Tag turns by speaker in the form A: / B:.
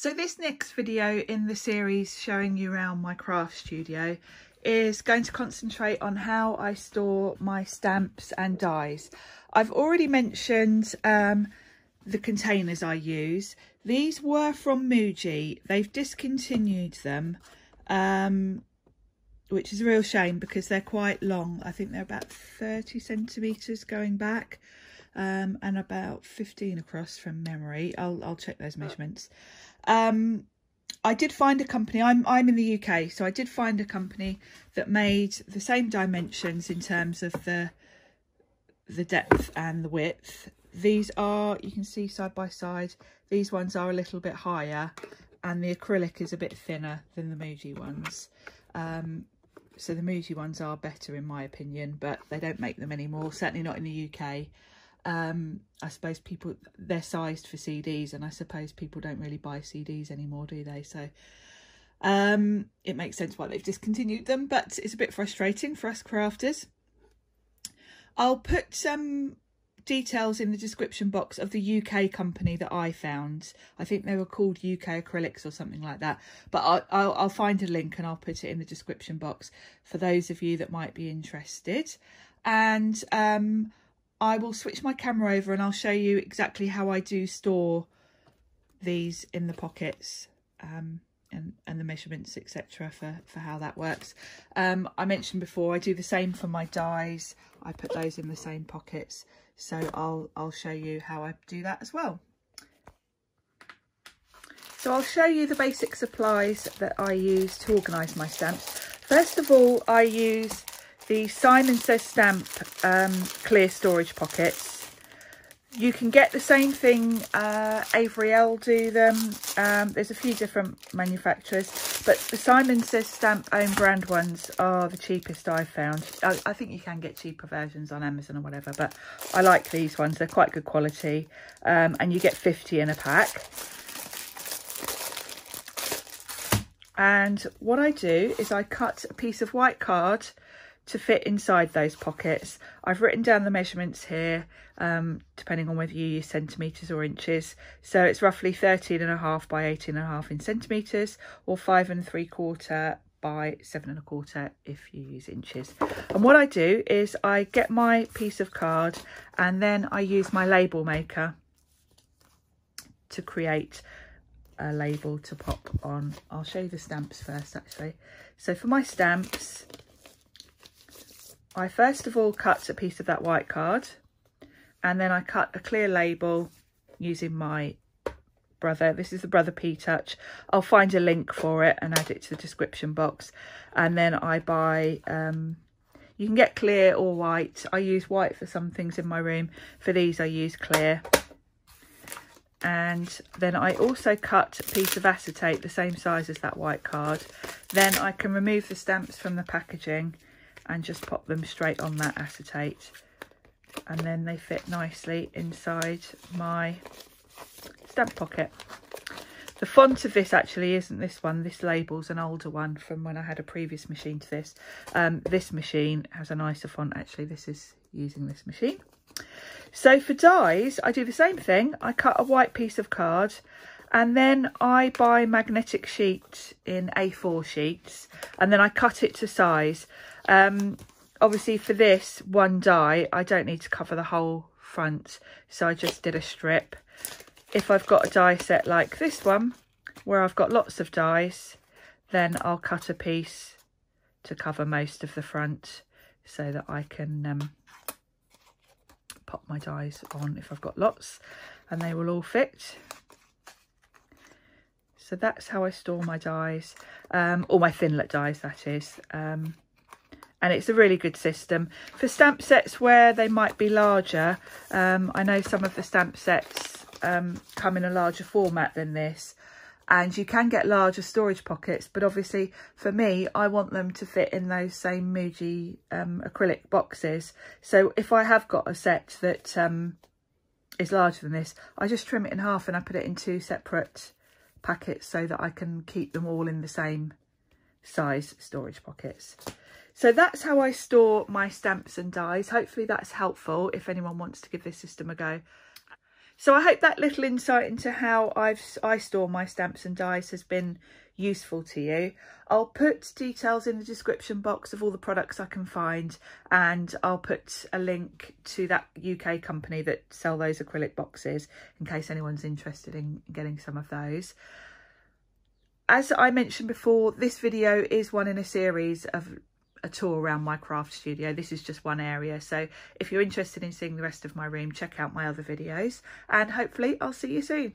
A: So this next video in the series showing you around my craft studio is going to concentrate on how I store my stamps and dies. I've already mentioned um, the containers I use. These were from Muji. They've discontinued them, um, which is a real shame because they're quite long. I think they're about 30 centimetres going back um, and about 15 across from memory. I'll, I'll check those measurements. Um, I did find a company, I'm, I'm in the UK, so I did find a company that made the same dimensions in terms of the, the depth and the width. These are, you can see side by side, these ones are a little bit higher and the acrylic is a bit thinner than the Muji ones. Um, so the Muji ones are better in my opinion, but they don't make them anymore, certainly not in the UK um, I suppose people, they're sized for CDs and I suppose people don't really buy CDs anymore, do they? So um, it makes sense why they've discontinued them, but it's a bit frustrating for us crafters. I'll put some details in the description box of the UK company that I found. I think they were called UK Acrylics or something like that. But I'll, I'll, I'll find a link and I'll put it in the description box for those of you that might be interested. And um, I will switch my camera over and I'll show you exactly how I do store these in the pockets um, and, and the measurements, etc. for, for how that works. Um, I mentioned before, I do the same for my dies. I put those in the same pockets. So I'll, I'll show you how I do that as well. So I'll show you the basic supplies that I use to organise my stamps. First of all, I use the Simon Says Stamp um, clear storage pockets. You can get the same thing, uh, Avery Elle do them. Um, there's a few different manufacturers, but the Simon Says Stamp own brand ones are the cheapest I've found. I, I, think you can get cheaper versions on Amazon or whatever, but I like these ones. They're quite good quality um, and you get 50 in a pack. And what I do is I cut a piece of white card to fit inside those pockets. I've written down the measurements here, um, depending on whether you use centimetres or inches. So it's roughly 13 and a half by 18 and a half in centimetres or five and three quarter by seven and a quarter if you use inches. And what I do is I get my piece of card and then I use my label maker to create a label to pop on. I'll show you the stamps first actually. So for my stamps, I first of all cut a piece of that white card and then I cut a clear label using my brother. This is the Brother P-Touch. I'll find a link for it and add it to the description box. And then I buy, um, you can get clear or white. I use white for some things in my room. For these I use clear. And then I also cut a piece of acetate the same size as that white card. Then I can remove the stamps from the packaging and just pop them straight on that acetate and then they fit nicely inside my stamp pocket. The font of this actually isn't this one. This label's an older one from when I had a previous machine to this. Um, this machine has a nicer font actually. This is using this machine. So for dies, I do the same thing. I cut a white piece of card and then I buy magnetic sheets in A4 sheets and then I cut it to size. Um, obviously for this one die, I don't need to cover the whole front, so I just did a strip. If I've got a die set like this one, where I've got lots of dies, then I'll cut a piece to cover most of the front so that I can um, pop my dies on if I've got lots and they will all fit. So that's how I store my dies, um, or my Thinlit dies that is. Um, and it's a really good system. For stamp sets where they might be larger, um, I know some of the stamp sets um, come in a larger format than this and you can get larger storage pockets but obviously for me I want them to fit in those same Muji um, acrylic boxes so if I have got a set that um, is larger than this I just trim it in half and I put it in two separate packets so that I can keep them all in the same size storage pockets. So that's how I store my stamps and dies. Hopefully that's helpful if anyone wants to give this system a go. So I hope that little insight into how I've I store my stamps and dies has been useful to you. I'll put details in the description box of all the products I can find and I'll put a link to that UK company that sell those acrylic boxes in case anyone's interested in getting some of those. As I mentioned before, this video is one in a series of a tour around my craft studio. This is just one area. So if you're interested in seeing the rest of my room, check out my other videos and hopefully I'll see you soon.